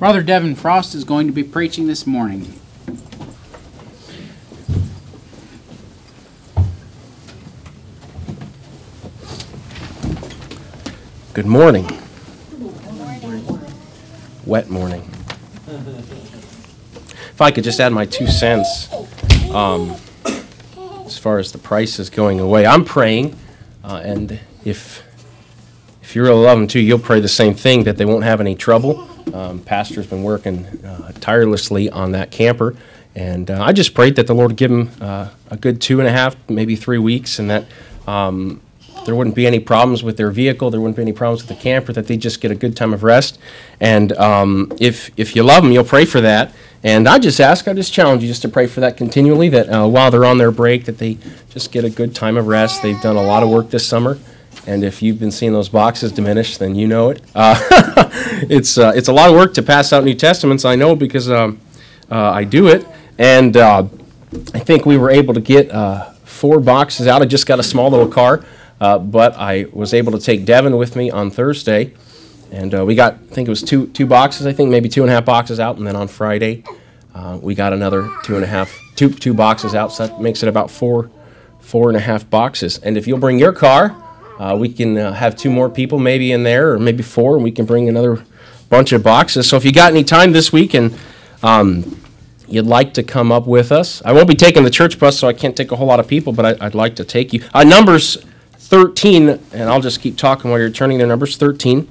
Brother Devin Frost is going to be preaching this morning. Good morning. Wet morning. If I could just add my two cents um, as far as the prices going away, I'm praying, uh, and if if you really love them too, you'll pray the same thing that they won't have any trouble. Um, Pastor's been working uh, tirelessly on that camper, and uh, I just prayed that the Lord give him uh, a good two and a half, maybe three weeks, and that um, there wouldn't be any problems with their vehicle, there wouldn't be any problems with the camper, that they just get a good time of rest. And um, if if you love them, you'll pray for that. And I just ask, I just challenge you just to pray for that continually. That uh, while they're on their break, that they just get a good time of rest. They've done a lot of work this summer, and if you've been seeing those boxes diminish, then you know it. Uh, it's uh, it's a lot of work to pass out New Testaments. I know because um, uh, I do it, and uh, I think we were able to get uh, four boxes out. I just got a small little car. But I was able to take Devin with me on Thursday, and we got, I think it was two, two boxes, I think, maybe two and a half boxes out, and then on Friday, we got another two and a half, two, two boxes out, so that makes it about four, four and a half boxes. And if you'll bring your car, uh, we can uh, have two more people maybe in there, or maybe four, and we can bring another bunch of boxes. So if you got any time this week and um, you'd like to come up with us, I won't be taking the church bus, so I can't take a whole lot of people, but I, would like to take you. Uh, numbers 13, and I'll just keep talking while you're turning there. Numbers 13.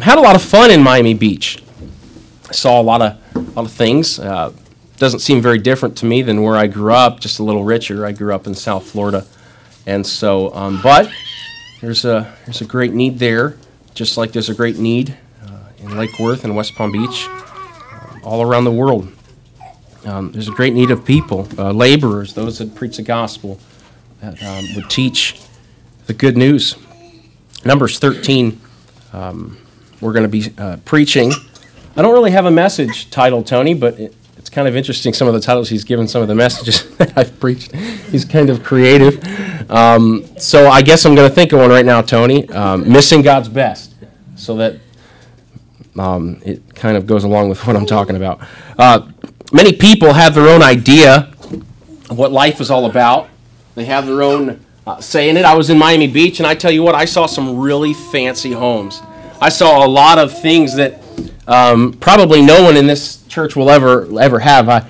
I had a lot of fun in Miami Beach. I saw a lot of, a lot of things. Uh, doesn't seem very different to me than where I grew up, just a little richer. I grew up in South Florida. And so, um, but there's a, there's a great need there, just like there's a great need uh, in Lake Worth and West Palm Beach, uh, all around the world. Um, there's a great need of people, uh, laborers, those that preach the gospel, that um, would teach the good news. Numbers 13, um, we're going to be uh, preaching. I don't really have a message titled, Tony, but it, it's kind of interesting some of the titles he's given, some of the messages that I've preached. He's kind of creative. Um, so I guess I'm going to think of one right now, Tony. Um, Missing God's Best. So that um, it kind of goes along with what I'm talking about. Uh, many people have their own idea of what life is all about. They have their own uh, saying it. I was in Miami Beach, and I tell you what, I saw some really fancy homes. I saw a lot of things that um, probably no one in this church will ever ever have. I,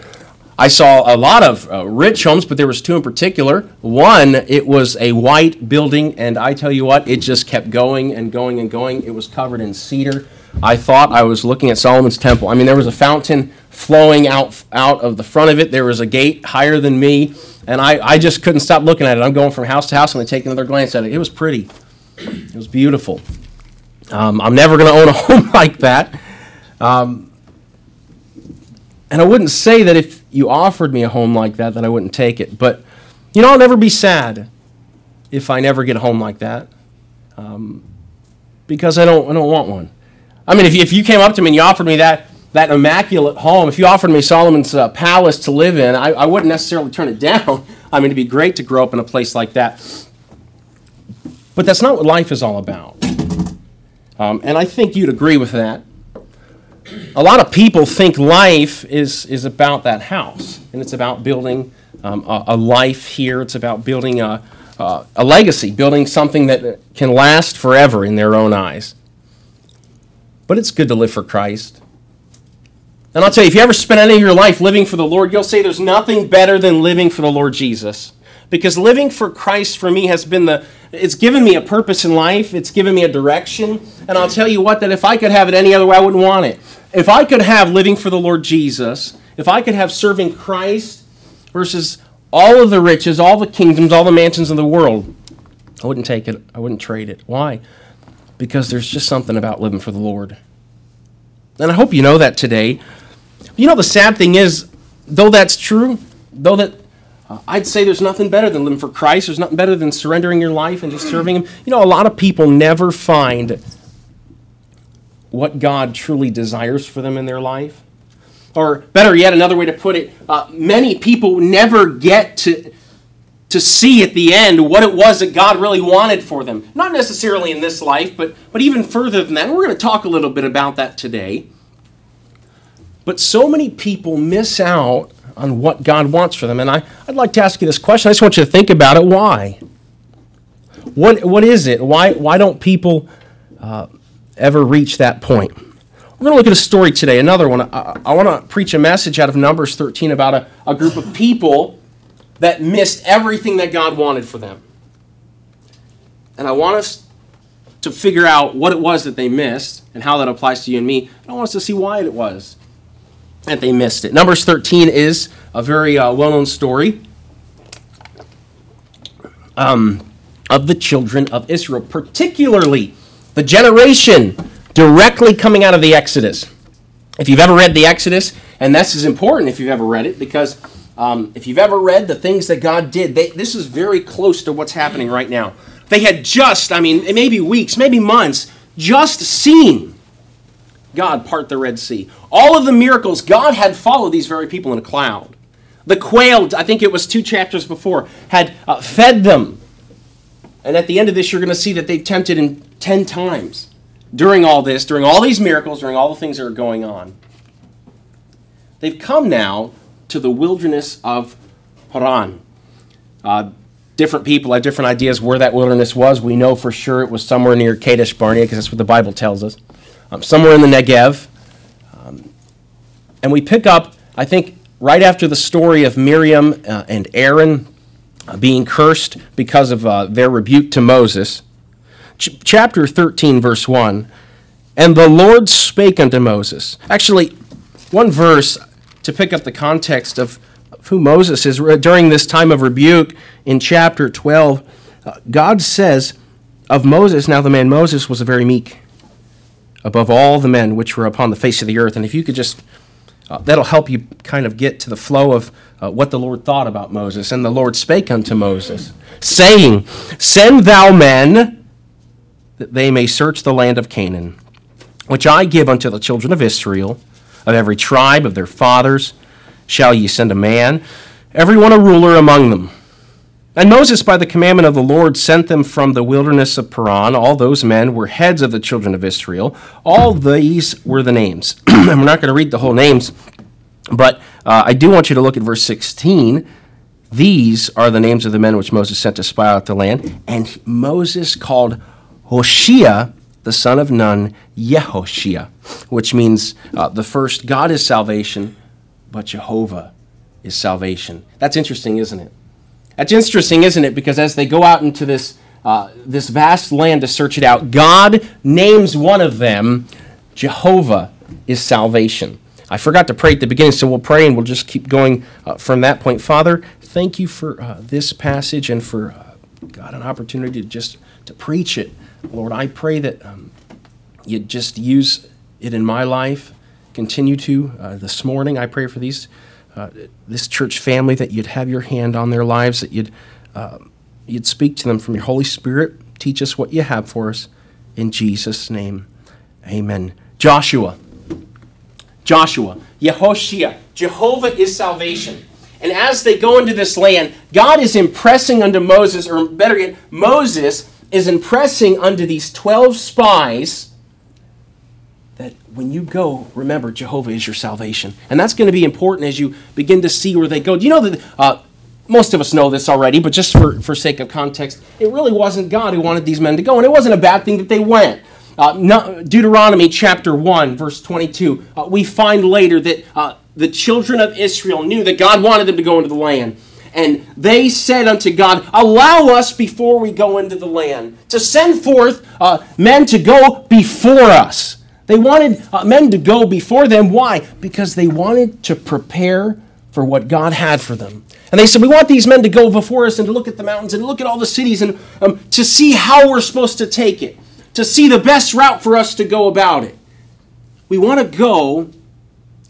I saw a lot of uh, rich homes, but there was two in particular. One, it was a white building, and I tell you what, it just kept going and going and going. It was covered in cedar. I thought I was looking at Solomon's temple. I mean, there was a fountain flowing out out of the front of it. There was a gate higher than me. And I, I just couldn't stop looking at it. I'm going from house to house and I take another glance at it. It was pretty. It was beautiful. Um, I'm never going to own a home like that. Um, and I wouldn't say that if you offered me a home like that, that I wouldn't take it. But, you know, I'll never be sad if I never get a home like that. Um, because I don't, I don't want one. I mean, if you, if you came up to me and you offered me that, that immaculate home, if you offered me Solomon's uh, palace to live in, I, I wouldn't necessarily turn it down. I mean, it'd be great to grow up in a place like that. But that's not what life is all about. Um, and I think you'd agree with that. A lot of people think life is, is about that house, and it's about building um, a, a, life here. It's about building a, uh, a legacy, building something that can last forever in their own eyes. But it's good to live for Christ. And I'll tell you, if you ever spend any of your life living for the Lord, you'll say there's nothing better than living for the Lord Jesus. Because living for Christ for me has been the, it's given me a purpose in life, it's given me a direction. And I'll tell you what, that if I could have it any other way, I wouldn't want it. If I could have living for the Lord Jesus, if I could have serving Christ versus all of the riches, all the kingdoms, all the mansions of the world, I wouldn't take it. I wouldn't trade it. Why? Because there's just something about living for the Lord. And I hope you know that today. You know, the sad thing is, though that's true, though that uh, I'd say there's nothing better than living for Christ, there's nothing better than surrendering your life and just serving Him. You know, a lot of people never find what God truly desires for them in their life. Or better yet, another way to put it, uh, many people never get to, to see at the end what it was that God really wanted for them. Not necessarily in this life, but, but even further than that. And we're going to talk a little bit about that today. But so many people miss out on what God wants for them. And I, I'd like to ask you this question. I just want you to think about it. Why? What, what is it? Why, why don't people uh, ever reach that point? We're going to look at a story today, another one. I, I want to preach a message out of Numbers 13 about a, a group of people that missed everything that God wanted for them. And I want us to figure out what it was that they missed and how that applies to you and me. I want us to see why it was that they missed it. Numbers 13 is a very uh, well known story um, of the children of Israel, particularly the generation directly coming out of the Exodus. If you've ever read the Exodus, and this is important if you've ever read it, because um, if you've ever read the things that God did, they, this is very close to what's happening right now. They had just, I mean, maybe weeks, maybe months, just seen God part the Red Sea. All of the miracles, God had followed these very people in a cloud. The quail, I think it was two chapters before, had uh, fed them. And at the end of this, you're going to see that they've tempted him 10 times during all this, during all these miracles, during all the things that are going on. They've come now to the wilderness of Paran. Uh, different people have different ideas where that wilderness was. We know for sure it was somewhere near Kadesh Barnea because that's what the Bible tells us. Um, somewhere in the Negev. Um, and we pick up, I think, right after the story of Miriam uh, and Aaron being cursed because of uh, their rebuke to Moses. Ch- chapter 13, verse 1. And the Lord spake unto Moses. Actually, one verse to pick up the context of who Moses is during this time of rebuke in chapter 12. Uh, God says of Moses, now the man Moses was a very meek above all the men which were upon the face of the earth. And if you could just, uh, that'll help you kind of get to the flow of uh, what the Lord thought about Moses. And the Lord spake unto Moses, saying, Send thou men that they may search the land of Canaan, which I give unto the children of Israel, of every tribe of their fathers shall ye send a man, every one a ruler among them. And Moses, by the commandment of the Lord, sent them from the wilderness of Paran. All those men were heads of the children of Israel. All these were the names. and we're not going to read the whole names, but uh, I do want you to look at verse 16. These are the names of the men which Moses sent to spy out the land. And Moses called Hoshea, the son of Nun, Yehoshua, which means uh, the first God is salvation, but Jehovah is salvation. That's interesting, isn't it? That's interesting, isn't it? Because as they go out into this, uh, this vast land to search it out, God names one of them Jehovah is salvation. I forgot to pray at the beginning, so we'll pray and we'll just keep going uh, from that point. Father, thank you for uh, this passage and for uh, God an opportunity to just to preach it. Lord, I pray that um, you just use it in my life continue to uh, this morning. I pray for these uh, this church family that you'd have your hand on their lives, that you'd uh, you'd speak to them from your Holy Spirit. Teach us what you have for us in Jesus' name, Amen. Joshua, Joshua, Yehoshua, Jehovah is salvation. And as they go into this land, God is impressing unto Moses, or better yet, Moses is impressing unto these 12 spies that when you go, remember, Jehovah is your salvation. And that's going to be important as you begin to see where they go. Do you know that uh, most of us know this already, but just for, for sake of context, it really wasn't God who wanted these men to go, and it wasn't a bad thing that they went. Uh, no, Deuteronomy chapter 1, verse 22, uh, we find later that uh, the children of Israel knew that God wanted them to go into the land. And they said unto God, Allow us before we go into the land to send forth uh, men to go before us. They wanted uh, men to go before them. Why? Because they wanted to prepare for what God had for them. And they said, We want these men to go before us and to look at the mountains and look at all the cities and um, to see how we're supposed to take it, to see the best route for us to go about it. We want to go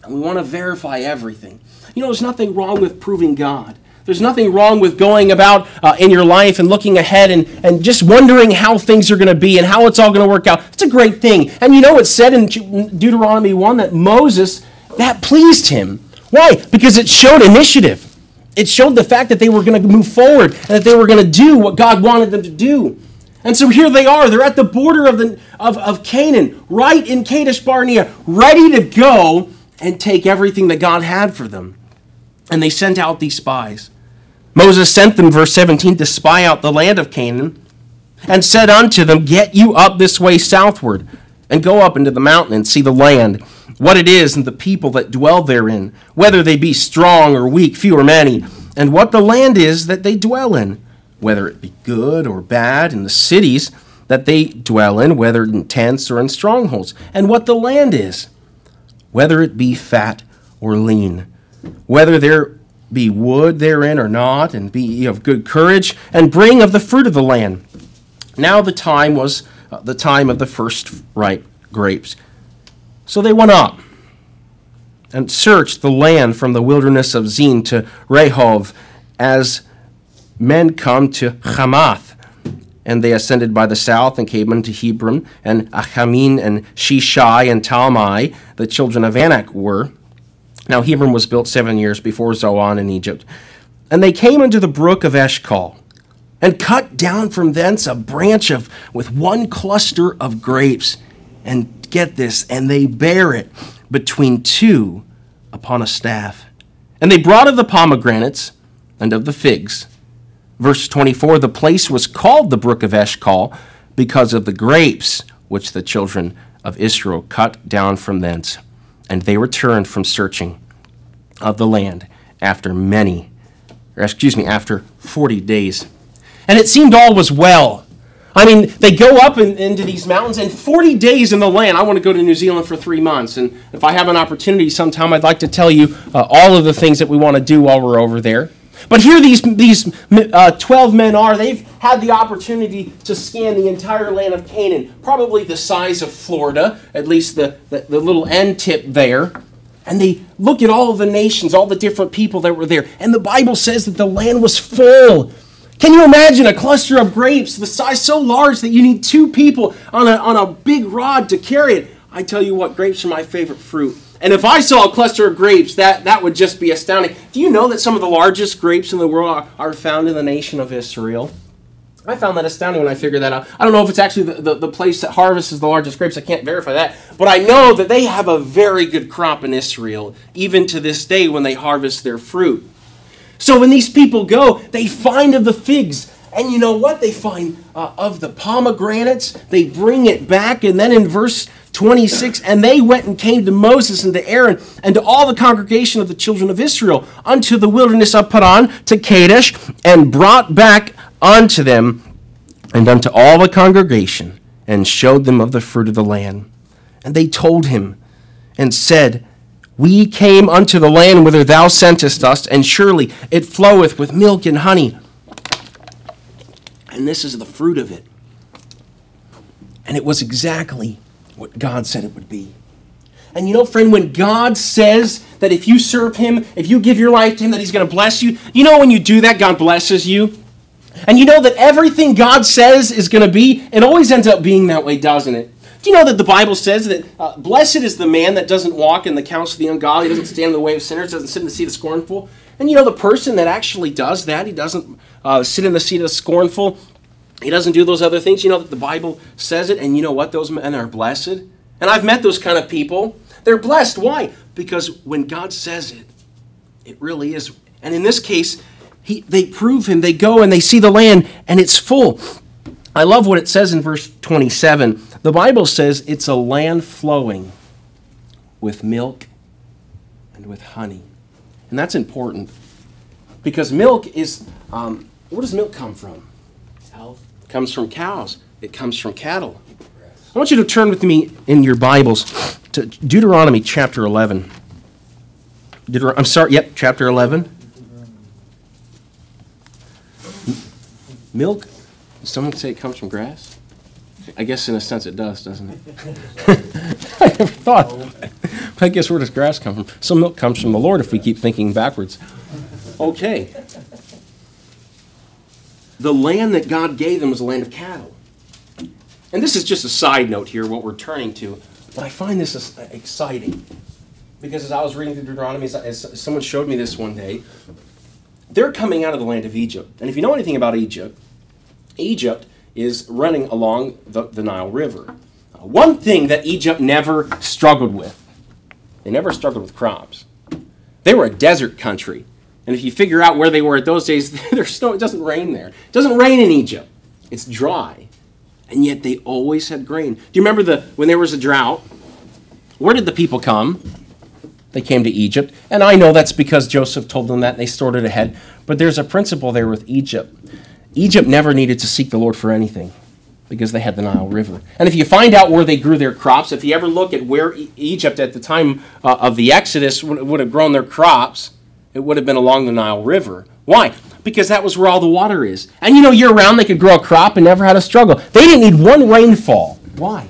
and we want to verify everything. You know, there's nothing wrong with proving God. There's nothing wrong with going about uh, in your life and looking ahead and, and just wondering how things are going to be and how it's all going to work out. It's a great thing. And you know, it said in Deuteronomy 1 that Moses, that pleased him. Why? Because it showed initiative. It showed the fact that they were going to move forward and that they were going to do what God wanted them to do. And so here they are. They're at the border of, the, of, of Canaan, right in Kadesh Barnea, ready to go and take everything that God had for them. And they sent out these spies. Moses sent them, verse 17, to spy out the land of Canaan, and said unto them, Get you up this way southward, and go up into the mountain and see the land, what it is, and the people that dwell therein, whether they be strong or weak, few or many, and what the land is that they dwell in, whether it be good or bad, and the cities that they dwell in, whether in tents or in strongholds, and what the land is, whether it be fat or lean, whether there be wood therein or not, and be of good courage, and bring of the fruit of the land. Now the time was uh, the time of the first ripe grapes. So they went up and searched the land from the wilderness of Zin to Rehov, as men come to Hamath. And they ascended by the south and came unto Hebron, and Achamin, and Sheshai, and Talmai, the children of Anak were. Now Hebron was built seven years before Zoan in Egypt. And they came unto the brook of Eshcol, and cut down from thence a branch of with one cluster of grapes. And get this, and they bare it between two upon a staff. And they brought of the pomegranates and of the figs. Verse 24 The place was called the brook of Eshcol because of the grapes which the children of Israel cut down from thence. And they returned from searching of the land after many, or excuse me, after 40 days. And it seemed all was well. I mean, they go up in, into these mountains, and 40 days in the land. I want to go to New Zealand for three months. And if I have an opportunity sometime, I'd like to tell you uh, all of the things that we want to do while we're over there. But here these, these uh, 12 men are. They've had the opportunity to scan the entire land of Canaan, probably the size of Florida, at least the, the, the little end tip there. And they look at all the nations, all the different people that were there. And the Bible says that the land was full. Can you imagine a cluster of grapes, the size so large that you need two people on a, on a big rod to carry it? I tell you what, grapes are my favorite fruit. And if I saw a cluster of grapes, that, that would just be astounding. Do you know that some of the largest grapes in the world are, are found in the nation of Israel? I found that astounding when I figured that out. I don't know if it's actually the, the, the, place that harvests the largest grapes. I can't verify that. But I know that they have a very good crop in Israel, even to this day when they harvest their fruit. So when these people go, they find of the figs. And you know what? They find uh, of the pomegranates. They bring it back. And then in verse 26, and they went and came to Moses and to Aaron and to all the congregation of the children of Israel unto the wilderness of Paran to Kadesh and brought back unto them and unto all the congregation and showed them of the fruit of the land. And they told him and said, We came unto the land whither thou sentest us, and surely it floweth with milk and honey. And this is the fruit of it. And it was exactly what God said it would be. And you know, friend, when God says that if you serve Him, if you give your life to Him, that He's going to bless you, you know, when you do that, God blesses you. And you know that everything God says is going to be, it always ends up being that way, doesn't it? Do you know that the Bible says that uh, blessed is the man that doesn't walk in the counsel of the ungodly, doesn't stand in the way of sinners, doesn't sit in the seat of the scornful? And you know the person that actually does that, he doesn't uh, sit in the seat of the scornful, he doesn't do those other things. You know that the Bible says it, and you know what? Those men are blessed. And I've met those kind of people. They're blessed. Why? Because when God says it, it really is. And in this case, he, they prove him. They go and they see the land, and it's full. I love what it says in verse 27. The Bible says it's a land flowing with milk and with honey. And that's important because milk is, um, where does milk come from? Health. It comes from cows, it comes from cattle. I want you to turn with me in your Bibles to Deuteronomy chapter 11. Deuteron- I'm sorry, yep, chapter 11. Milk? Someone say it comes from grass? I guess in a sense it does, doesn't it? I never thought. But I guess where does grass come from? Some milk comes from the Lord if we keep thinking backwards. Okay. The land that God gave them was a land of cattle. And this is just a side note here, what we're turning to. But I find this uh, exciting. Because as I was reading through Deuteronomy, as someone showed me this one day, they're coming out of the land of Egypt. And if you know anything about Egypt, Egypt is running along the, the Nile River. Uh, one thing that Egypt never struggled with they never struggled with crops. They were a desert country. And if you figure out where they were at those days, there's no, it doesn't rain there. It doesn't rain in Egypt. It's dry. And yet they always had grain. Do you remember the when there was a drought? Where did the people come? They came to Egypt. And I know that's because Joseph told them that and they stored it ahead. But there's a principle there with Egypt. Egypt never needed to seek the Lord for anything because they had the Nile River. And if you find out where they grew their crops, if you ever look at where e- Egypt at the time uh, of the Exodus would, would have grown their crops, it would have been along the Nile River. Why? Because that was where all the water is. And you know, year round they could grow a crop and never had a struggle. They didn't need one rainfall. Why?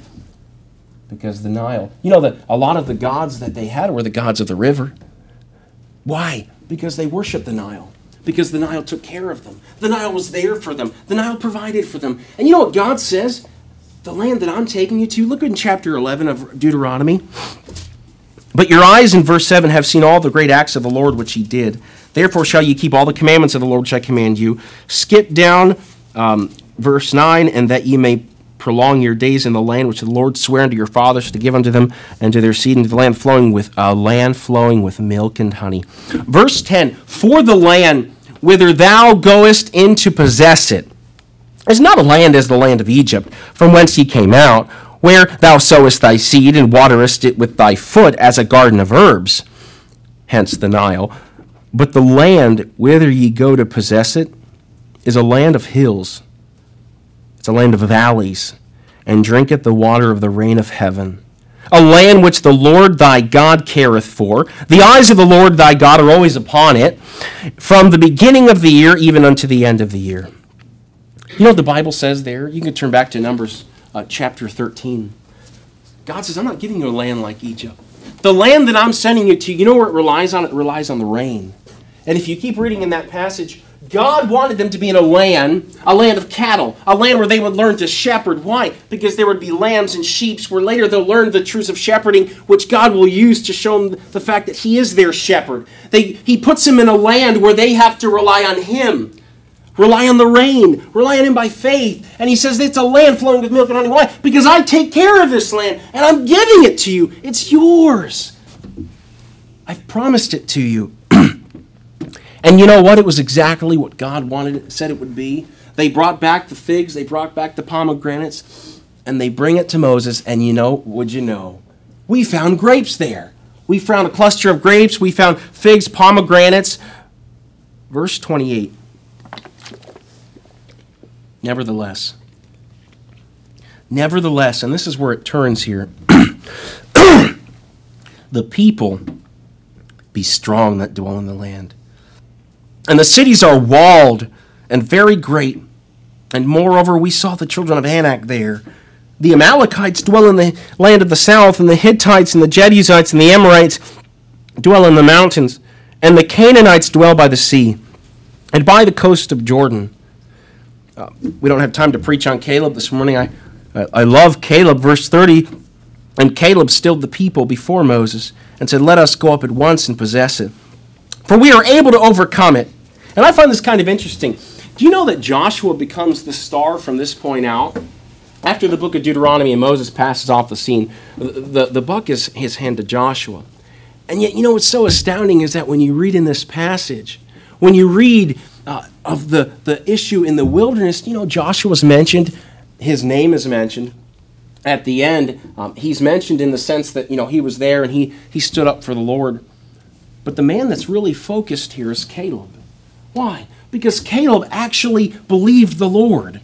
Because the Nile. You know that a lot of the gods that they had were the gods of the river. Why? Because they worshiped the Nile. Because the Nile took care of them. The Nile was there for them. The Nile provided for them. And you know what God says? The land that I'm taking you to, look in chapter 11 of Deuteronomy. But your eyes in verse 7 have seen all the great acts of the Lord which he did. Therefore shall you keep all the commandments of the Lord which I command you. Skip down um, verse 9, and that ye may prolong your days in the land which the Lord sware unto your fathers to give unto them and to their seed into the land flowing with uh, land flowing with milk and honey. Verse 10, for the land whither thou goest in to possess it is not a land as the land of Egypt, from whence ye came out, where thou sowest thy seed and waterest it with thy foot as a garden of herbs, hence the Nile. But the land whither ye go to possess it is a land of hills, it's a land of valleys, and drinketh the water of the rain of heaven. A land which the Lord thy God careth for. The eyes of the Lord thy God are always upon it, from the beginning of the year even unto the end of the year. You know what the Bible says there? You can turn back to Numbers uh, chapter 13. God says, I'm not giving you a land like Egypt. The land that I'm sending you to, you know where it relies on? It relies on the rain. And if you keep reading in that passage, God wanted them to be in a land, a land of cattle, a land where they would learn to shepherd. Why? Because there would be lambs and sheep, where later they'll learn the truths of shepherding, which God will use to show them the fact that He is their shepherd. They, he puts them in a land where they have to rely on Him. Rely on the rain. Rely on Him by faith. And He says it's a land flowing with milk and honey. Why? Because I take care of this land and I'm giving it to you. It's yours. I've promised it to you. And you know what? It was exactly what God wanted said it would be. They brought back the figs, they brought back the pomegranates, and they bring it to Moses. And you know, would you know? We found grapes there. We found a cluster of grapes. We found figs, pomegranates. Verse 28. Nevertheless, nevertheless, and this is where it turns here the people be strong that dwell in the land. And the cities are walled and very great. And moreover, we saw the children of Anak there. The Amalekites dwell in the land of the south, and the Hittites and the Jebusites and the Amorites dwell in the mountains, and the Canaanites dwell by the sea and by the coast of Jordan. Uh, we don't have time to preach on Caleb this morning. I, I, I love Caleb, verse 30. And Caleb stilled the people before Moses and said, Let us go up at once and possess it. For we are able to overcome it. And I find this kind of interesting. Do you know that Joshua becomes the star from this point out? After the book of Deuteronomy and Moses passes off the scene, the, the, the buck is his hand to Joshua. And yet, you know what's so astounding is that when you read in this passage, when you read uh, of the, the issue in the wilderness, you know, Joshua's mentioned, his name is mentioned. At the end, um, he's mentioned in the sense that, you know, he was there and he, he stood up for the Lord. But the man that's really focused here is Caleb. Why? Because Caleb actually believed the Lord.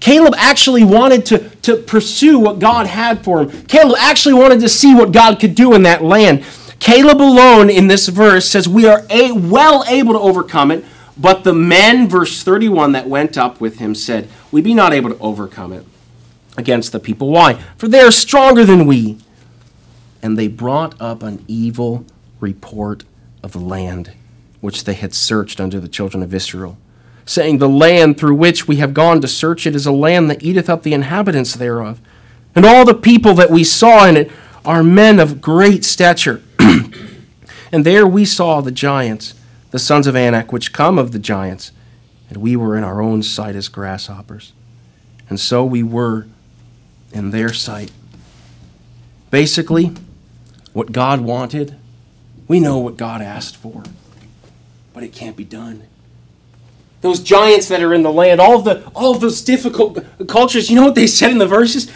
Caleb actually wanted to, to pursue what God had for him. Caleb actually wanted to see what God could do in that land. Caleb alone in this verse says, We are a, well able to overcome it but the men, verse 31, that went up with him said, We be not able to overcome it against the people. Why? For they are stronger than we. And they brought up an evil report of the land which they had searched unto the children of Israel, saying, The land through which we have gone to search it is a land that eateth up the inhabitants thereof. And all the people that we saw in it are men of great stature. and there we saw the giants the sons of Anak, which come of the giants, and we were in our own sight as grasshoppers. And so we were in their sight. Basically, what God wanted. We know what God asked for. But it can't be done. Those giants that are in the land, all of the all of those difficult cultures, you know what they said in the verses?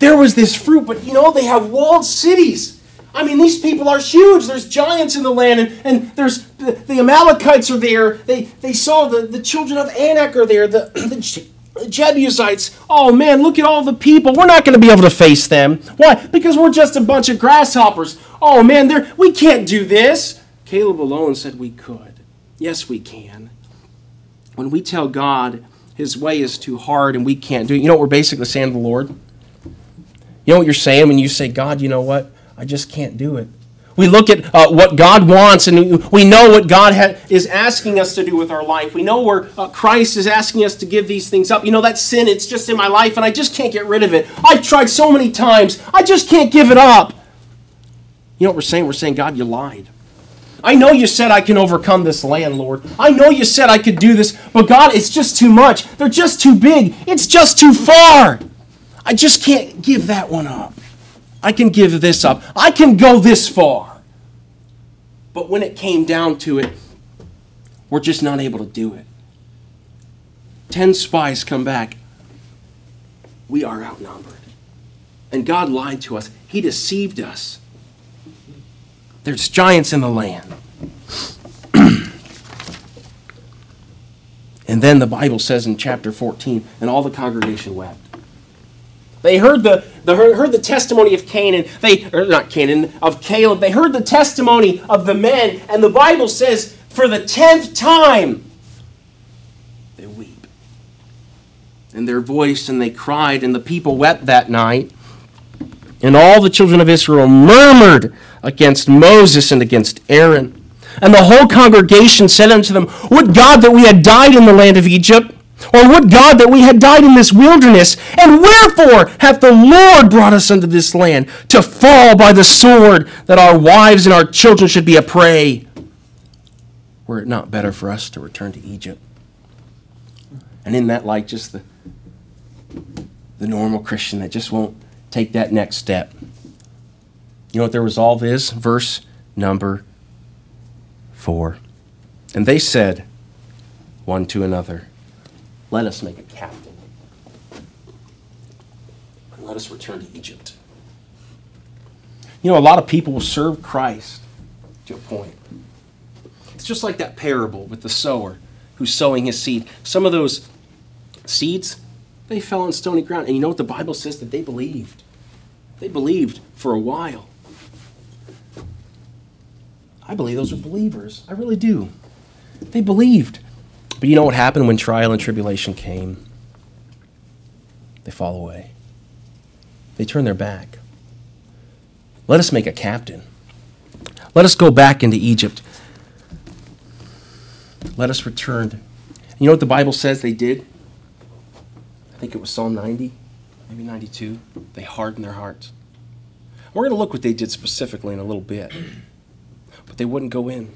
There was this fruit, but you know they have walled cities. I mean, these people are huge. There's giants in the land, and, and there's the, the Amalekites are there. They they saw the, the children of Anak are there. The, the Jebusites. Oh man, look at all the people. We're not going to be able to face them. Why? Because we're just a bunch of grasshoppers. Oh man, we can't do this. Caleb alone said we could. Yes, we can. When we tell God his way is too hard and we can't do it, you know what we're basically saying to the Lord? You know what you're saying when you say, God, you know what? I just can't do it. We look at uh, what God wants and we know what God ha- is asking us to do with our life. We know where uh, Christ is asking us to give these things up. You know, that sin, it's just in my life and I just can't get rid of it. I've tried so many times, I just can't give it up. You know what we're saying? We're saying, God, you lied. I know you said I can overcome this land, Lord. I know you said I could do this, but God, it's just too much. They're just too big. It's just too far. I just can't give that one up. I can give this up. I can go this far. But when it came down to it, we're just not able to do it. Ten spies come back. We are outnumbered. And God lied to us, He deceived us. There's giants in the land. and then the Bible says in chapter 14, and all the congregation wept. They heard the, the, heard the testimony of Canaan. They, or not Canaan, of Caleb. They heard the testimony of the men. And the Bible says, for the tenth time, they weep. And their voice, and they cried, and the people wept that night. And all the children of Israel murmured against Moses and against Aaron. And the whole congregation said unto them, Would God that we had died in the land of Egypt! Or would God that we had died in this wilderness? And wherefore hath the Lord brought us unto this land to fall by the sword, that our wives and our children should be a prey? Were it not better for us to return to Egypt? And in that light, just the, the normal Christian that just won't take that next step. You know what their resolve is? Verse number four. And they said one to another, let us make a captain. And let us return to Egypt. You know, a lot of people will serve Christ to a point. It's just like that parable with the sower who's sowing his seed. Some of those seeds, they fell on stony ground. And you know what the Bible says? That they believed. They believed for a while. I believe those were believers. I really do. They believed. But you know what happened when trial and tribulation came? They fall away. They turn their back. Let us make a captain. Let us go back into Egypt. Let us return. You know what the Bible says they did? I think it was Psalm 90, maybe 92. They hardened their hearts. We're going to look what they did specifically in a little bit. But they wouldn't go in.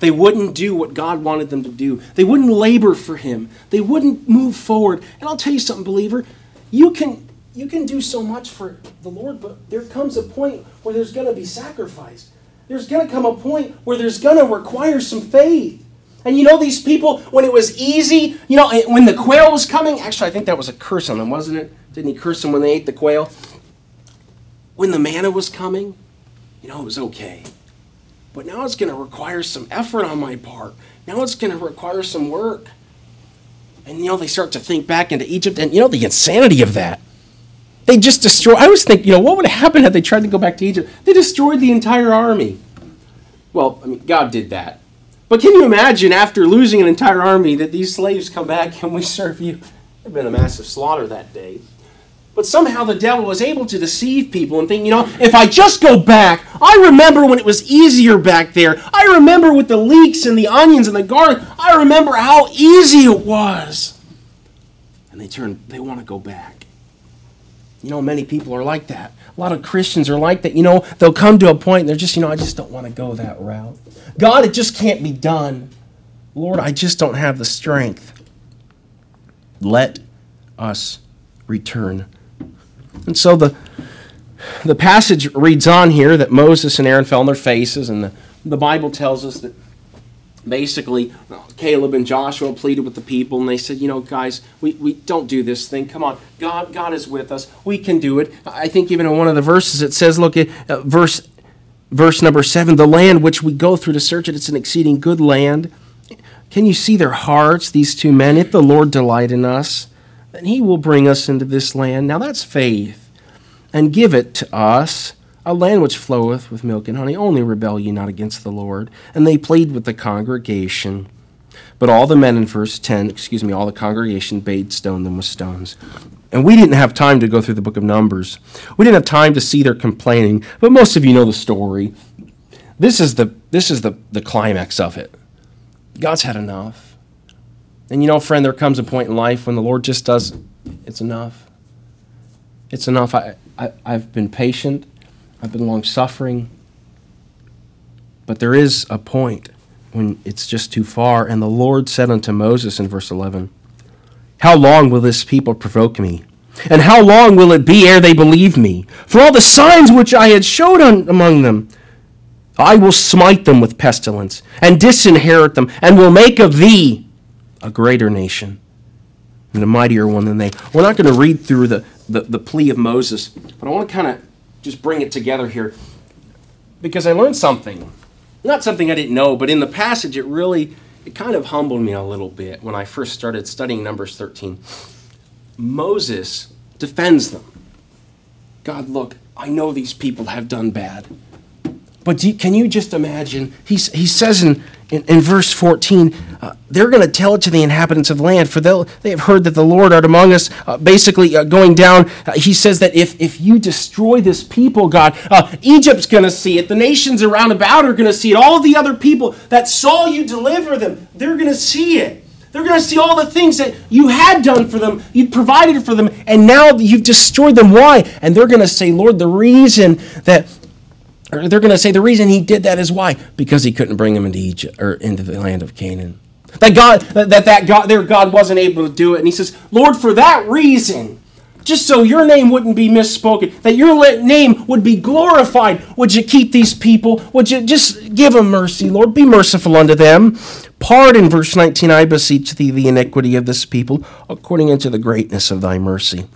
They wouldn't do what God wanted them to do. They wouldn't labor for Him. They wouldn't move forward. And I'll tell you something, believer. You can, you can do so much for the Lord, but there comes a point where there's going to be sacrifice. There's going to come a point where there's going to require some faith. And you know, these people, when it was easy, you know, when the quail was coming, actually, I think that was a curse on them, wasn't it? Didn't he curse them when they ate the quail? When the manna was coming, you know, it was okay. But now it's going to require some effort on my part. Now it's going to require some work. And you know, they start to think back into Egypt, and you know, the insanity of that. They just destroy. I always think, you know, what would happen had they tried to go back to Egypt? They destroyed the entire army. Well, I mean, God did that. But can you imagine after losing an entire army that these slaves come back and we serve you? There'd been a massive slaughter that day. But somehow the devil was able to deceive people and think, you know, if I just go back, I remember when it was easier back there. I remember with the leeks and the onions and the garlic. I remember how easy it was. And they turn, they want to go back. You know, many people are like that. A lot of Christians are like that. You know, they'll come to a point and they're just, you know, I just don't want to go that route. God, it just can't be done. Lord, I just don't have the strength. Let us return and so the the passage reads on here that Moses and Aaron fell on their faces, and the, the Bible tells us that basically Caleb and Joshua pleaded with the people, and they said, You know, guys, we, we don't do this thing. Come on. God, God is with us. We can do it. I think even in one of the verses it says, Look at uh, verse, verse number seven the land which we go through to search it, it's an exceeding good land. Can you see their hearts, these two men? If the Lord delight in us, then he will bring us into this land. Now that's faith. And give it to us, a land which floweth with milk and honey. Only rebel ye not against the Lord. And they plead with the congregation. But all the men in verse 10, excuse me, all the congregation bade stone them with stones. And we didn't have time to go through the book of Numbers. We didn't have time to see their complaining, but most of you know the story. This is the, this is the, the climax of it. God's had enough. And you know, friend, there comes a point in life when the Lord just does, it's enough. It's enough. I, I, I've been patient, I've been long suffering. But there is a point when it's just too far. And the Lord said unto Moses in verse 11, How long will this people provoke me? And how long will it be ere they believe me? For all the signs which I had showed on, among them, I will smite them with pestilence, and disinherit them, and will make of thee a greater nation, and a mightier one than they. We're not going to read through the, the, the plea of Moses, but I want to kind of just bring it together here because I learned something. Not something I didn't know, but in the passage, it really, it kind of humbled me a little bit when I first started studying Numbers 13. Moses defends them. God, look, I know these people have done bad. But you, can you just imagine? He, he says in, in, in verse 14, uh, they're going to tell it to the inhabitants of the land, for they have heard that the Lord art among us. Uh, basically, uh, going down, uh, he says that if, if you destroy this people, God, uh, Egypt's going to see it. The nations around about are going to see it. All the other people that saw you deliver them, they're going to see it. They're going to see all the things that you had done for them, you provided for them, and now you've destroyed them. Why? And they're going to say, Lord, the reason that or they're going to say the reason he did that is why because he couldn't bring them into Egypt or into the land of Canaan. That God that that God their God wasn't able to do it, and he says, Lord, for that reason, just so your name wouldn't be misspoken, that your name would be glorified, would you keep these people? Would you just give them mercy, Lord? Be merciful unto them. Pardon, verse 19, I beseech thee the iniquity of this people, according unto the greatness of thy mercy.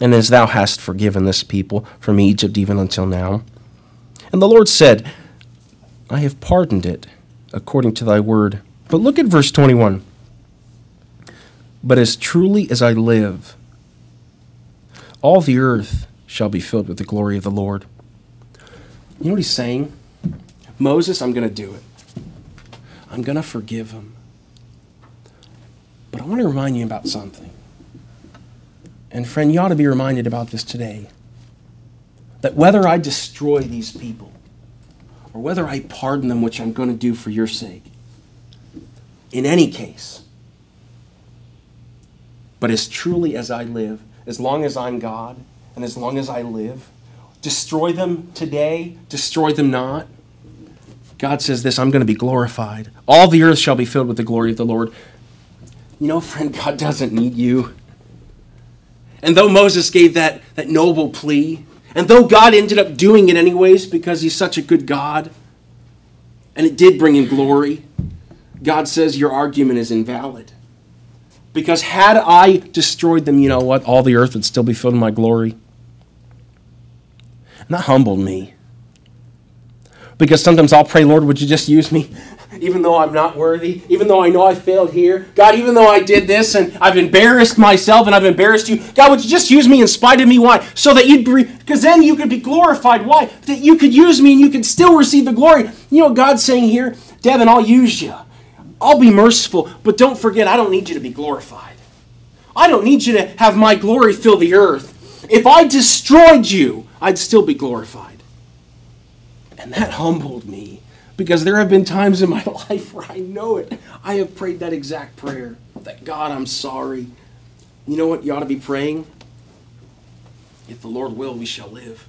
And as thou hast forgiven this people from Egypt even until now. And the Lord said, I have pardoned it according to thy word. But look at verse 21. But as truly as I live, all the earth shall be filled with the glory of the Lord. You know what he's saying? Moses, I'm going to do it. I'm going to forgive him. But I want to remind you about something. And friend, you ought to be reminded about this today that whether I destroy these people or whether I pardon them, which I'm going to do for your sake, in any case, but as truly as I live, as long as I'm God, and as long as I live, destroy them today, destroy them not. God says this I'm going to be glorified. All the earth shall be filled with the glory of the Lord. You know, friend, God doesn't need you. And though Moses gave that, that noble plea, and though God ended up doing it anyways because he's such a good God, and it did bring him glory, God says your argument is invalid. Because had I destroyed them, you know what? All the earth would still be filled with my glory. And that humbled me. Because sometimes I'll pray, Lord, would you just use me? Even though I'm not worthy, even though I know I failed here. God, even though I did this and I've embarrassed myself and I've embarrassed you, God, would you just use me in spite of me? Why? So that you'd be, because then you could be glorified. Why? That you could use me and you could still receive the glory. You know God's saying here? Devin, I'll use you. I'll be merciful, but don't forget, I don't need you to be glorified. I don't need you to have my glory fill the earth. If I destroyed you, I'd still be glorified. And that humbled me because there have been times in my life where I know it. I have prayed that exact prayer that God, I'm sorry. You know what you ought to be praying? If the Lord will, we shall live.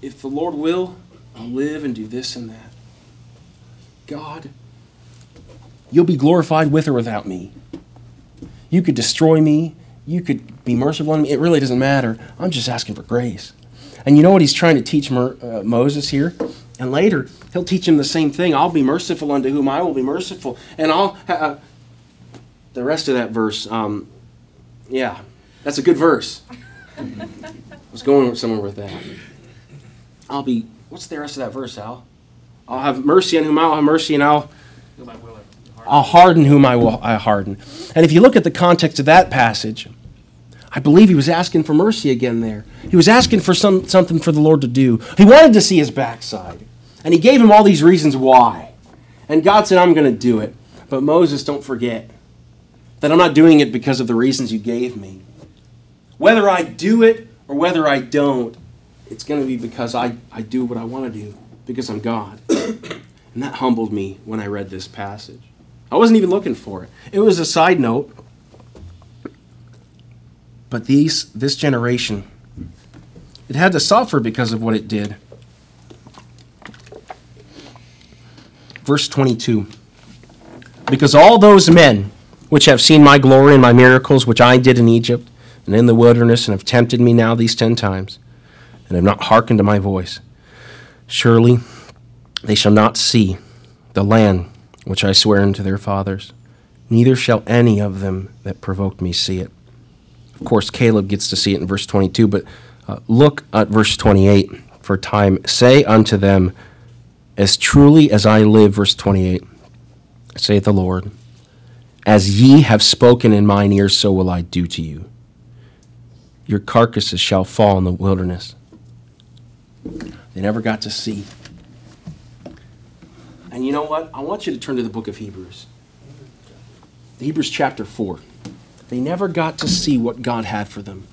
If the Lord will, I'll live and do this and that. God, you'll be glorified with or without me. You could destroy me. you could be merciful on me. It really doesn't matter. I'm just asking for grace. And you know what he's trying to teach uh, Moses here? And later, he'll teach him the same thing. I'll be merciful unto whom I will be merciful. And I'll. Uh, the rest of that verse, um, yeah, that's a good verse. I was going somewhere with that. I'll be. What's the rest of that verse, Al? I'll have mercy on whom I'll have mercy, and I'll. I'll harden whom I will I harden. And if you look at the context of that passage, I believe he was asking for mercy again there. He was asking for some, something for the Lord to do. He wanted to see his backside. And he gave him all these reasons why. And God said, I'm going to do it. But Moses, don't forget that I'm not doing it because of the reasons you gave me. Whether I do it or whether I don't, it's going to be because I, I do what I want to do, because I'm God. and that humbled me when I read this passage. I wasn't even looking for it. It was a side note. But these this generation it had to suffer because of what it did. Verse 22. Because all those men which have seen my glory and my miracles which I did in Egypt and in the wilderness and have tempted me now these 10 times and have not hearkened to my voice surely they shall not see the land which I swear unto their fathers, neither shall any of them that provoked me see it. Of course, Caleb gets to see it in verse 22, but uh, look at verse 28 for time. Say unto them, As truly as I live, verse 28, saith the Lord, as ye have spoken in mine ears, so will I do to you. Your carcasses shall fall in the wilderness. They never got to see and you know what? I want you to turn to the book of Hebrews. Hebrews chapter 4. They never got to see what God had for them.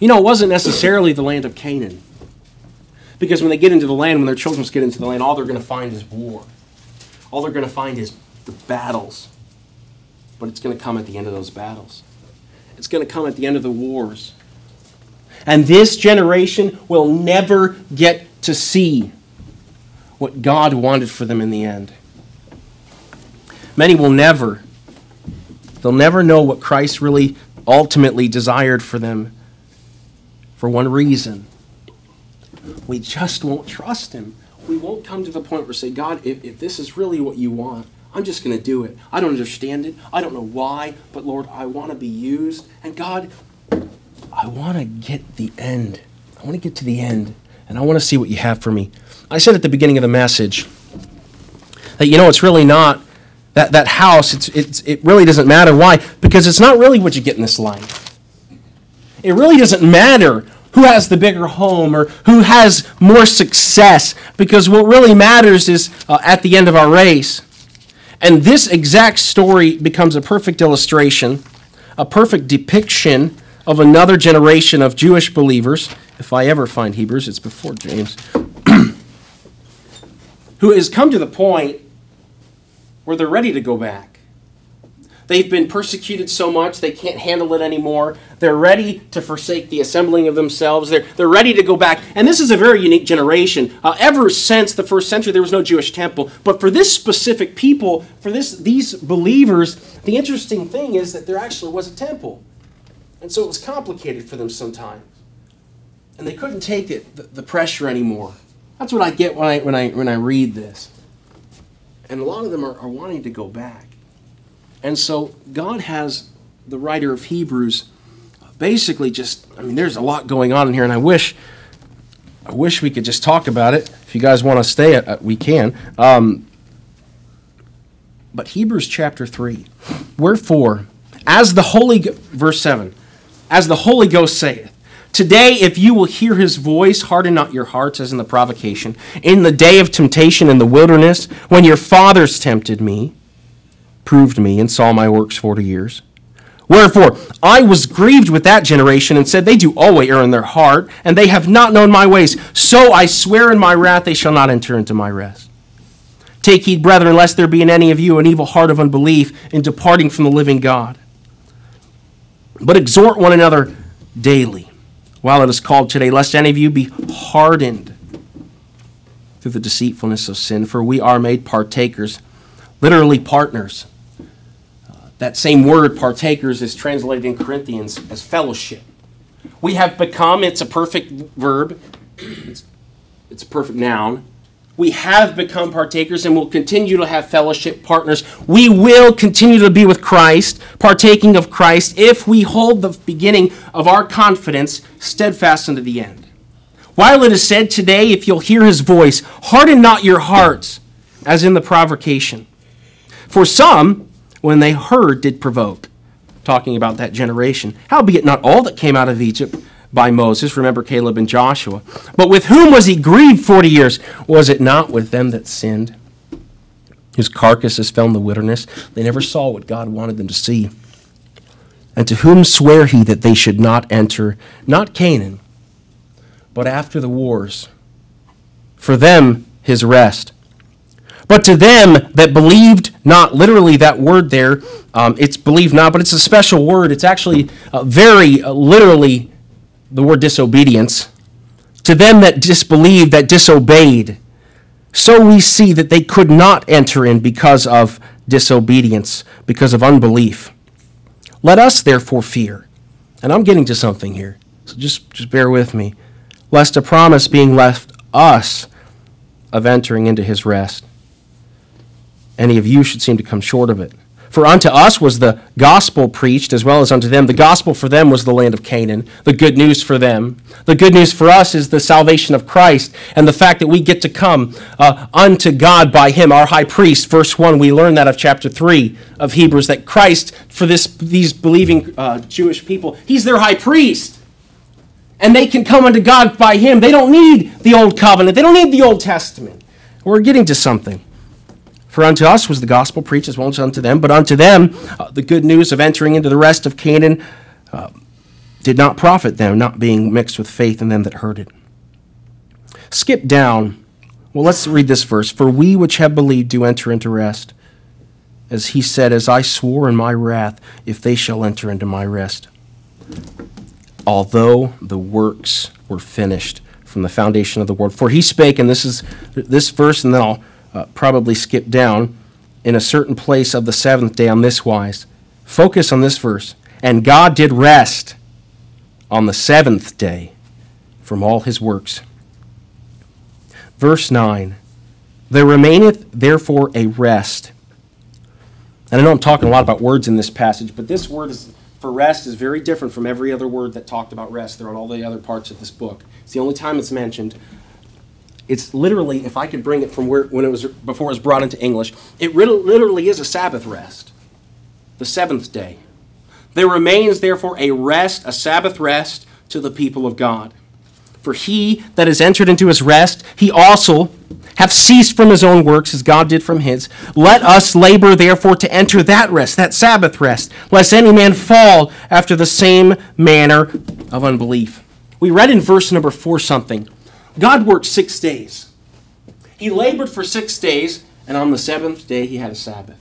You know, it wasn't necessarily the land of Canaan. Because when they get into the land, when their children get into the land, all they're going to find is war. All they're going to find is the battles. But it's going to come at the end of those battles. It's going to come at the end of the wars. And this generation will never get to see what God wanted for them in the end. Many will never, they'll never know what Christ really ultimately desired for them for one reason. We just won't trust Him. We won't come to the point where we say, God, if, if this is really what you want, I'm just going to do it. I don't understand it. I don't know why, but Lord, I want to be used. And God, I want to get the end. I want to get to the end, and I want to see what you have for me. I said at the beginning of the message that, you know, it's really not that, that house, it's, it's, it really doesn't matter. Why? Because it's not really what you get in this life. It really doesn't matter who has the bigger home or who has more success, because what really matters is uh, at the end of our race. And this exact story becomes a perfect illustration, a perfect depiction of another generation of Jewish believers. If I ever find Hebrews, it's before James who has come to the point where they're ready to go back. They've been persecuted so much they can't handle it anymore. They're ready to forsake the assembling of themselves. They're, they're ready to go back. And this is a very unique generation. Uh, ever since the first century, there was no Jewish temple. But for this specific people, for this, these believers, the interesting thing is that there actually was a temple. And so it was complicated for them sometimes. And they couldn't take it, the, the pressure anymore. That's what I get when I, when I, when I read this. And a lot of them are, are wanting to go back. And so God has the writer of Hebrews basically just, I mean, there's a lot going on in here, and I wish. I wish we could just talk about it. If you guys want to stay, uh, we can. Um, but Hebrews chapter 3. Wherefore, as the Holy, verse 7, as the Holy Ghost saith, Today, if you will hear his voice, harden not your hearts as in the provocation, in the day of temptation in the wilderness, when your fathers tempted me, proved me, and saw my works forty years. Wherefore, I was grieved with that generation, and said, They do always err in their heart, and they have not known my ways. So I swear in my wrath, they shall not enter into my rest. Take heed, brethren, lest there be in any of you an evil heart of unbelief in departing from the living God. But exhort one another daily while it is called today, lest any of you be hardened through the deceitfulness of sin, for we are made partakers, literally partners, that same word, partakers, is translated in Corinthians as fellowship. We have become, it's a perfect verb, it's, it's a perfect noun. We have become partakers and will continue to have fellowship partners. We will continue to be with Christ, partaking of Christ, if we hold the beginning of our confidence steadfast unto the end. While it is said today, if you'll hear his voice, harden not your hearts, as in the provocation. For some, when they heard, did provoke. Talking about that generation. Howbeit, not all that came out of Egypt by Moses, remember Caleb and Joshua. But with whom was he grieved forty years? Was it not with them that sinned? Whose carcasses fell in the wilderness? They never saw what God wanted them to see. And to whom sware he that they should not enter, not Canaan, but after the wars? For them his rest. But to them that believed not, literally that word there, um, it's believe not, but it's a special word. It's actually uh, very uh, literally the word disobedience. To them that disbelieved, that disobeyed, so we see that they could not enter in because of disobedience, because of unbelief. Let us therefore fear. And I'm getting to something here, so just, just bear with me. Lest a promise being left us of entering into his rest any of you should seem to come short of it. For unto us was the gospel preached, as well as unto them. The gospel for them was the land of Canaan, the good news for them. The good news for us is the salvation of Christ and the fact that we get to come uh, unto God by Him, our high priest. Verse 1, we learn that of chapter 3 of Hebrews, that Christ, for this, these believing uh, Jewish people, He's their high priest. And they can come unto God by Him. They don't need the Old Covenant, they don't need the Old Testament. We're getting to something. For unto us was the gospel preached as well as unto them, but unto them uh, the good news of entering into the rest of Canaan uh, did not profit them, not being mixed with faith in them that heard it. Skip down. Well, let's read this verse. For we which have believed do enter into rest. As he said, As I swore in my wrath, if they shall enter into my rest. Although the works were finished from the foundation of the world. For he spake, and this is this verse, and then I'll uh, probably skip down in a certain place of the seventh day on this wise. Focus on this verse. And God did rest on the seventh day from all his works. Verse 9 There remaineth therefore a rest. And I know I'm talking a lot about words in this passage, but this word is, for rest is very different from every other word that talked about rest throughout all the other parts of this book. It's the only time it's mentioned it's literally, if I could bring it from where when it was before it was brought into English, it literally is a Sabbath rest, the seventh day. There remains therefore a rest, a Sabbath rest to the people of God. For he that has entered into his rest, he also hath ceased from his own works as God did from his. Let us labor therefore to enter that rest, that Sabbath rest, lest any man fall after the same manner of unbelief. We read in verse number four something. God worked six days. He labored for six days, and on the seventh day he had a Sabbath.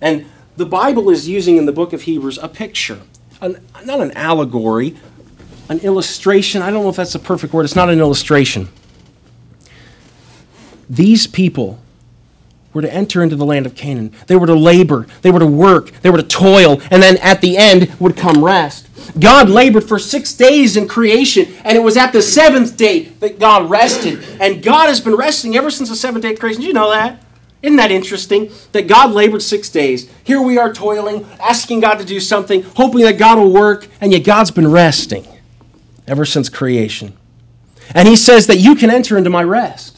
And the Bible is using in the book of Hebrews a picture, an, not an allegory, an illustration. I don't know if that's the perfect word. It's not an illustration. These people were to enter into the land of Canaan. They were to labor, they were to work, they were to toil, and then at the end would come rest. God labored for six days in creation, and it was at the seventh day that God rested. And God has been resting ever since the seventh day of creation. Did you know that? Isn't that interesting? That God labored six days. Here we are toiling, asking God to do something, hoping that God will work, and yet God's been resting ever since creation. And He says that you can enter into my rest.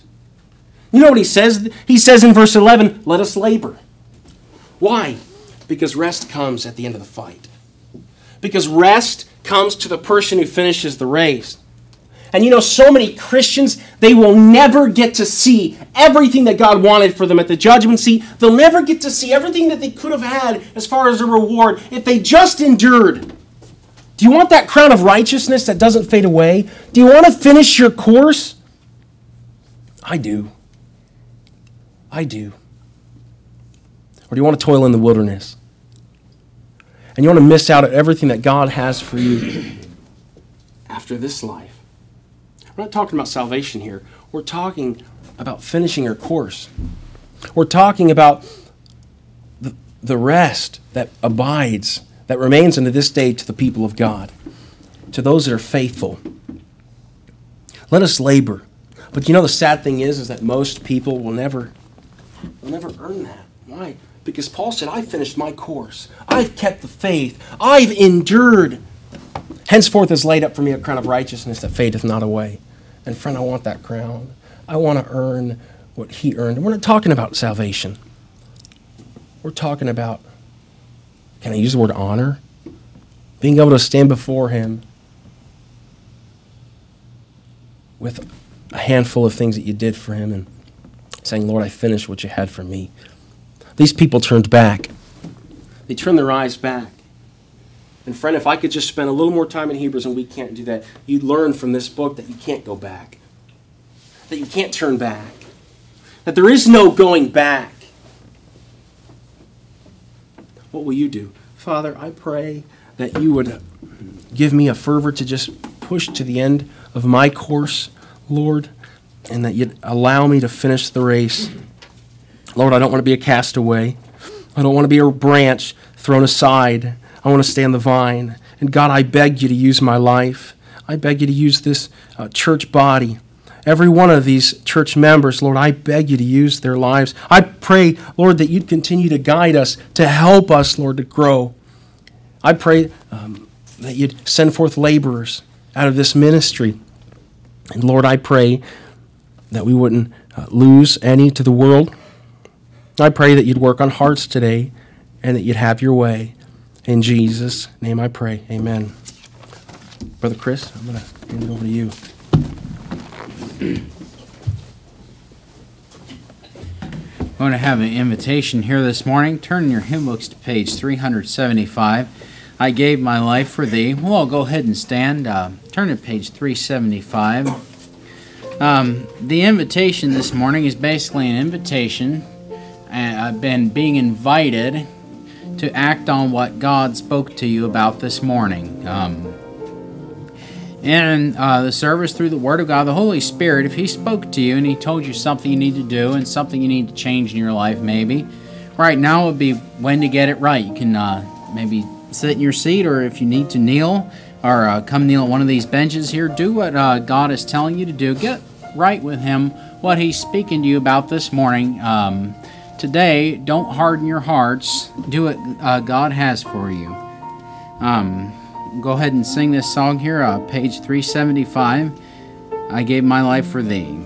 You know what He says? He says in verse 11, let us labor. Why? Because rest comes at the end of the fight because rest comes to the person who finishes the race. And you know, so many Christians, they will never get to see everything that God wanted for them at the judgment seat. They'll never get to see everything that they could have had as far as a reward if they just endured. Do you want that crown of righteousness that doesn't fade away? Do you want to finish your course? I do. I do. Or do you want to toil in the wilderness? and you want to miss out on everything that God has for you after this life. We're not talking about salvation here. We're talking about finishing your course. We're talking about the, the rest that abides, that remains unto this day to the people of God, to those that are faithful. Let us labor. But you know the sad thing is is that most people will never will never earn that. Why? Because Paul said, I finished my course. I've kept the faith. I've endured. Henceforth is laid up for me a crown of righteousness that fadeth not away. And friend, I want that crown. I want to earn what he earned. We're not talking about salvation. We're talking about, can I use the word honor? Being able to stand before him with a handful of things that you did for him and saying, Lord, I finished what you had for me. These people turned back. They turned their eyes back. And friend, if I could just spend a little more time in Hebrews, and we can't do that, you'd learn from this book that you can't go back, that you can't turn back, that there is no going back. What will you do? Father, I pray that you would give me a fervor to just push to the end of my course, Lord, and that you'd allow me to finish the race. Lord, I don't want to be a castaway. I don't want to be a branch thrown aside. I want to stay on the vine. And God, I beg you to use my life. I beg you to use this uh, church body. Every one of these church members, Lord, I beg you to use their lives. I pray, Lord, that you'd continue to guide us, to help us, Lord, to grow. I pray um, that you'd send forth laborers out of this ministry. And Lord, I pray that we wouldn't uh, lose any to the world. I pray that you'd work on hearts today and that you'd have your way. In Jesus' name I pray. Amen. Brother Chris, I'm going to hand it over to you. I'm going to have an invitation here this morning. Turn in your hymn books to page 375. I gave my life for thee. Well, I'll go ahead and stand. Uh, turn to page 375. Um, the invitation this morning is basically an invitation. Uh, I've been being invited to act on what God spoke to you about this morning. Um, uh, the service through the Word of God, the Holy Spirit, if He spoke to you and He told you something you need to do and something you need to change in your life, maybe, right now would be when to get it right. You can uh, maybe sit in your seat, or if you need to kneel, or uh, come kneel at one of these benches here, do what uh, God is telling you to do. Get right with Him, what He's speaking to you about this morning. Um, today, don't harden your hearts. Do what uh, God has for you. Um, go ahead and sing this song here, uh, page 375. I gave my life for thee.